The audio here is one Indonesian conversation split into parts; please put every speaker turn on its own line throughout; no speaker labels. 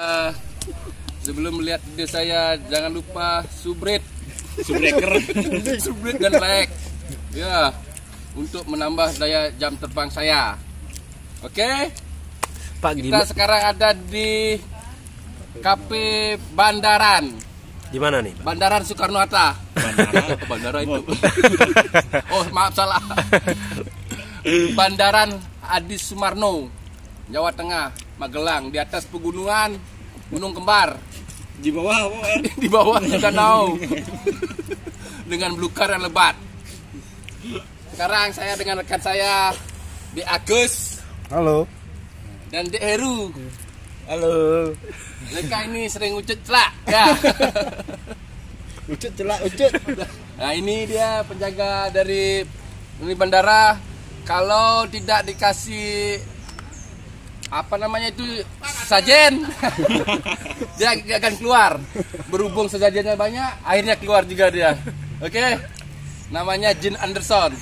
Eh, sebelum melihat video saya jangan lupa subscribe,
Subreker.
subscribe dan like. Ya, untuk menambah daya jam terbang saya. Oke,
Pak
kita sekarang ada di Kafe Bandaran,
Di mana nih? Pak?
Bandaran Soekarno Hatta.
Bandara.
Bandara itu. oh, maaf salah. Bandaran Adi Sumarno, Jawa Tengah, Magelang, di atas pegunungan Gunung Kembar.
Di bawah apa?
Di bawah danau dengan belukar yang lebat. Sekarang saya dengan rekan saya di Agus
Halo.
dan di Heru.
Halo.
Mereka ini sering ucut celak ya.
Ucut celak ucut.
Nah ini dia penjaga dari dari bandara. Kalau tidak dikasih apa namanya itu sajen, dia akan keluar. Berhubung sesajennya banyak, akhirnya keluar juga dia. Oke, namanya Jin Anderson.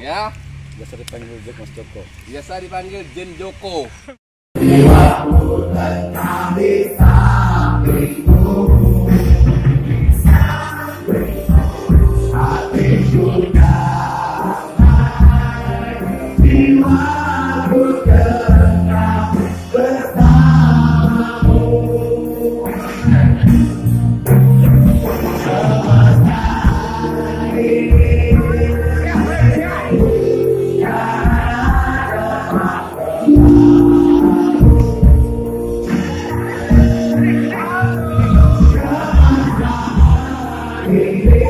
Ya,
Biasa dipanggil Jack Mas Joko.
biasa dipanggil Jin Joko.
baby.